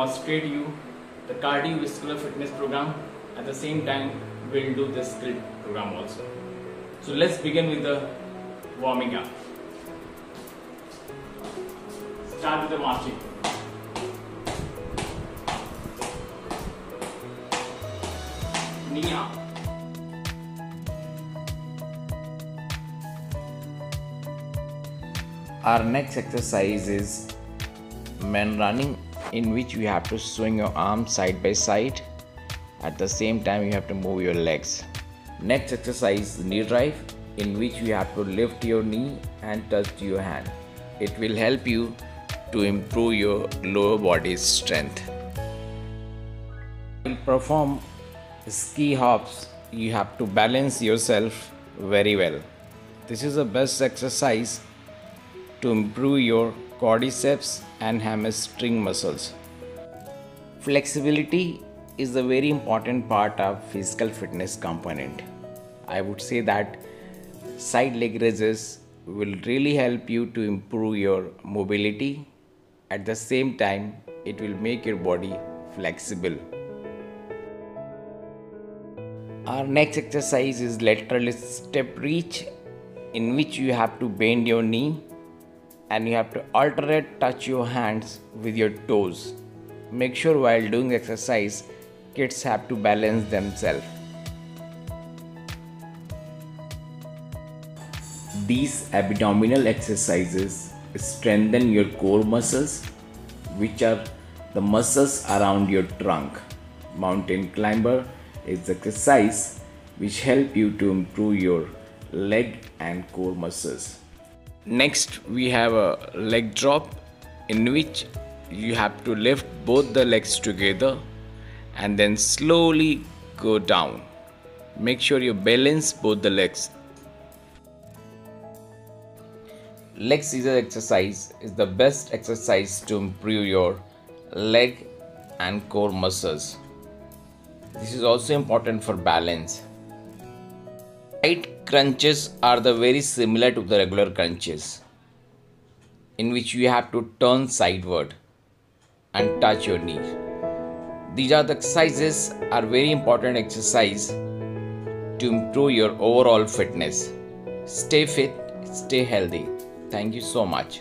demonstrate you the cardiovascular fitness program. At the same time, we'll do the skill program also. So let's begin with the warming up. Start with the marching. Knee up. Our next exercise is men running in which you have to swing your arms side by side at the same time you have to move your legs. Next exercise knee drive in which you have to lift your knee and touch your hand. It will help you to improve your lower body strength. To perform ski hops you have to balance yourself very well. This is the best exercise to improve your quadriceps and hamstring muscles. Flexibility is a very important part of physical fitness component. I would say that side leg raises will really help you to improve your mobility. At the same time, it will make your body flexible. Our next exercise is lateral step reach in which you have to bend your knee and you have to alternate touch your hands with your toes. Make sure while doing exercise, kids have to balance themselves. These abdominal exercises strengthen your core muscles, which are the muscles around your trunk. Mountain climber is the exercise which help you to improve your leg and core muscles. Next, we have a leg drop in which you have to lift both the legs together and then slowly go down. Make sure you balance both the legs. Leg scissor exercise is the best exercise to improve your leg and core muscles. This is also important for balance. Side crunches are the very similar to the regular crunches in which you have to turn sideward and touch your knee. These are the exercises are very important exercise to improve your overall fitness. Stay fit, stay healthy. Thank you so much.